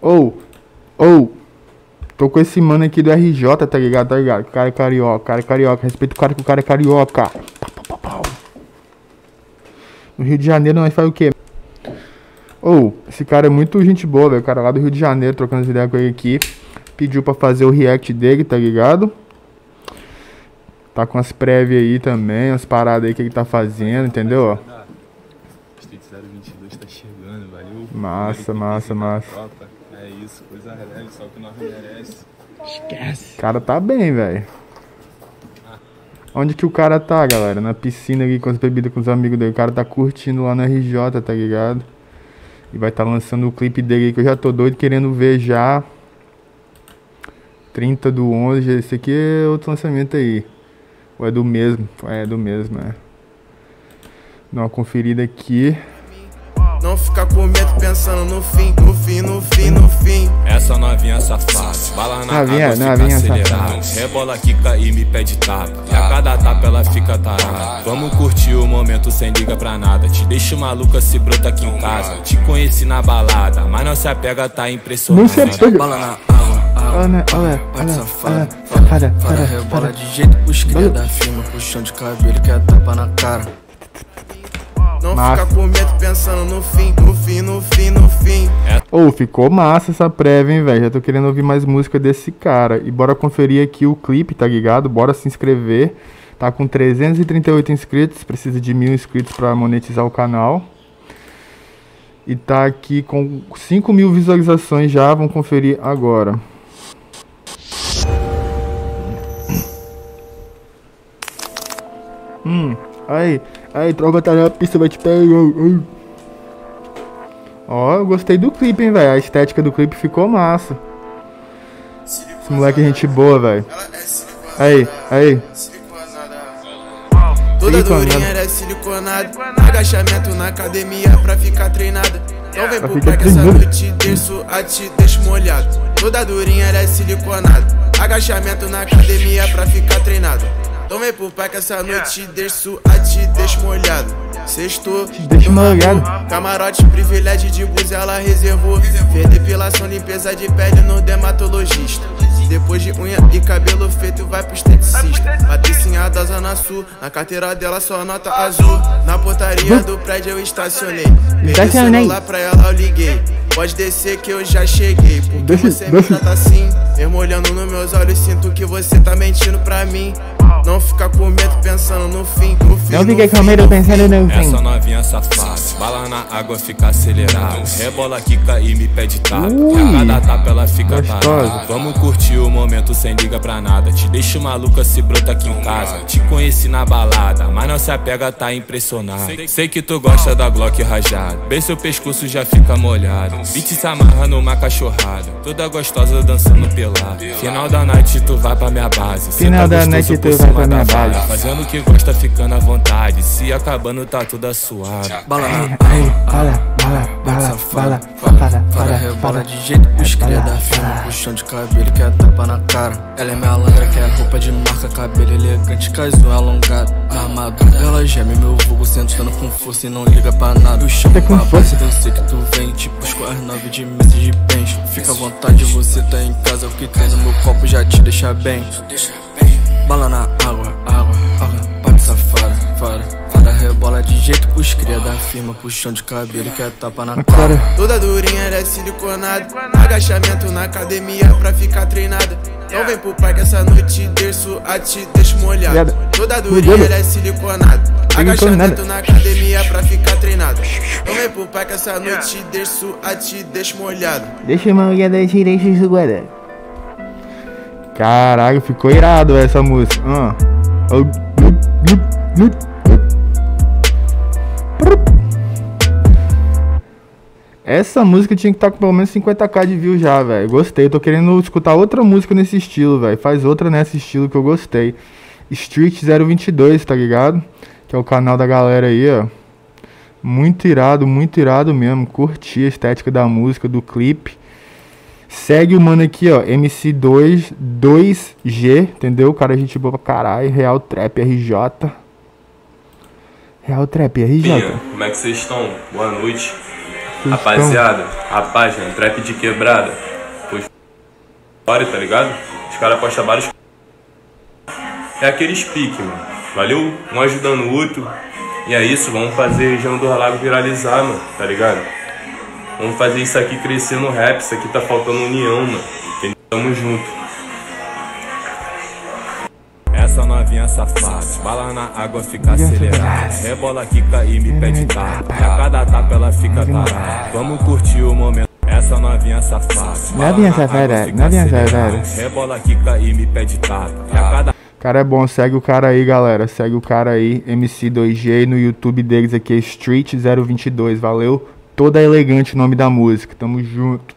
Ou, ou, tô com esse mano aqui do RJ, tá ligado? Tá ligado? Cara é carioca, cara é carioca. Respeita o cara que o cara é carioca. No Rio de Janeiro nós faz o quê? Ou, esse cara é muito gente boa, velho. O cara lá do Rio de Janeiro, trocando as ideias com ele aqui. Pediu pra fazer o react dele, tá ligado? Tá com as prévias aí também, as paradas aí que ele tá fazendo, entendeu? Ó. Street 022 tá chegando, valeu. Massa, massa, massa. Isso, coisa leve, só que nós merece. O cara tá bem, velho. Onde que o cara tá, galera? Na piscina ali com as bebidas com os amigos dele. O cara tá curtindo lá no RJ, tá ligado? E vai estar tá lançando o clipe dele aí que eu já tô doido querendo ver já. 30 do 11. Esse aqui é outro lançamento aí. Ou é do mesmo? É do mesmo, é. Dá uma conferida aqui. Não fica com medo pensando no fim, no fim, no fim, no fim. Essa novinha safada, bala na Novinha, água, novinha fica acelerado. safada. Rebola, quica e me pede tapa. E a cada tapa ela fica tarada. Vamos curtir o momento sem liga pra nada. Te deixo maluca se brota aqui em casa. Te conheci na balada, mas não se apega, tá Não impressionante. se apega. Bala na. Olha, olha, Pode olha, safada, olha, fada, fada, fada, fada, rebola de jeito pros cria da firma, puxão de cabelo que é tapa na cara. Não Massa. fica com medo pensando no fim, no fim, no fim, no fim. Ô, ficou massa essa prévia, hein, velho. Já tô querendo ouvir mais música desse cara. E bora conferir aqui o clipe, tá ligado? Bora se inscrever. Tá com 338 inscritos, precisa de mil inscritos pra monetizar o canal. E tá aqui com 5 mil visualizações já, vamos conferir agora. Hum, aí, aí, troca tá na pista, vai te pegar. Ó, eu gostei do clipe, hein, velho. A estética do clipe ficou massa. Esse moleque é gente boa, velho. Aí, aí. Toda durinha era siliconado. Agachamento na academia pra ficar treinada. Então vem pro pai que essa noite desço a te deixo molhado. Toda durinha era siliconado. Agachamento na academia pra ficar treinado. Então vem pro pai que essa noite desço a te deixo molhado. Sextou, deixo tô na molhado. Camarote, privilégio de blusa, ela reservou. Fez depilação, limpeza de pele no dermatologista. Depois de unha e cabelo feito, vai pro esteticista. Patricinha da Zona Sul, na carteira dela só nota azul. Na portaria do prédio eu estacionei. Peguei o Estacionei. celular pra ela, eu liguei. Pode descer que eu já cheguei. Porque você me trata assim. Mesmo olhando nos meus olhos, sinto que você tá mentindo pra mim. Não fica com medo pensando no fim. No fim Não fiquei com medo no pensando no Essa fim. novinha safada, bala na água fica acelerado. Rebola, quica e me pede tapa. Ui. A cada tapa ela fica tarada. Vamos curtir o momento sem liga pra nada. Te deixo maluca se brota aqui em casa. Te conheci na balada, mas não se apega, tá impressionado. Sei, que tu gosta da Glock rajada. Bem seu pescoço já fica molhado. Beat se amarra numa cachorrada. Toda gostosa dançando pelado. Final da night tu vai pra minha base. Final tá da night tu vai cima da. Fazendo o que gosta, ficando à vontade. Se acabando, tá tudo suave. Bala na bala, bala, bala, bala, fada, fada, rebola de jeito pros cria da firma, puxão de cabelo que é tapa na cara. Ela é minha langra, que é roupa de marca, cabelo elegante, casual alongado. Armadura, ela geme meu vulgo, sentando com força e não liga pra nada. O chão Tá com pra força? base, eu sei que tu vem, te busco às nove de mesa de bench. Fica à vontade, você tá em casa, o que tem no meu copo já te deixa bem. Bala na água, água, água, pode safada, fada. Fada rebola de jeito pros cria da firma, puxão de cabelo que é tapa na cara. Toda durinha era siliconado. Agachamento na academia pra ficar treinada. Então vem pro pai que essa noite desço a te deixo molhado. Viado. Toda durinha Deus. era siliconado. Agachamento na academia pra ficar treinado. Então vem pro pai que essa noite desço a te deixo molhado. deixa a mão da direita jogada. Caralho, ficou irado essa música. Ah. Essa música tinha que estar com pelo menos 50k de views já, velho. Gostei. Tô querendo escutar outra música nesse estilo, velho. Faz outra nesse estilo que eu gostei. Street 022, tá ligado? Que é o canal da galera aí, ó. Muito irado, muito irado mesmo. Curti a estética da música, do clipe. Segue o mano aqui, ó. MC2 2G, entendeu? O cara é gente boa pra caralho. Real Trap RJ. Real Trap RJ. como é que vocês estão? Boa noite. Rapaziada, a página Trap de Quebrada. Foi história, tá ligado? Os caras postam vários. É aqueles pique, mano. Valeu? Um ajudando o outro. E é isso, vamos fazer região do Lago viralizar, mano, tá ligado? Vamos fazer isso aqui crescer no rap, isso aqui tá faltando união, mano. Tamo junto. Essa novinha safada, bala na água fica acelerada. Rebola, quica e me pede tapa. A cada tapa ela fica tarada. Vamos curtir o momento. Essa novinha safada. Novinha safada, novinha safada. Rebola, quica e me pede tapa. A cada cara é bom, segue o cara aí, galera. Segue o cara aí, MC2G no YouTube deles aqui, Street 022. Valeu. Toda elegante o nome da música. Tamo junto.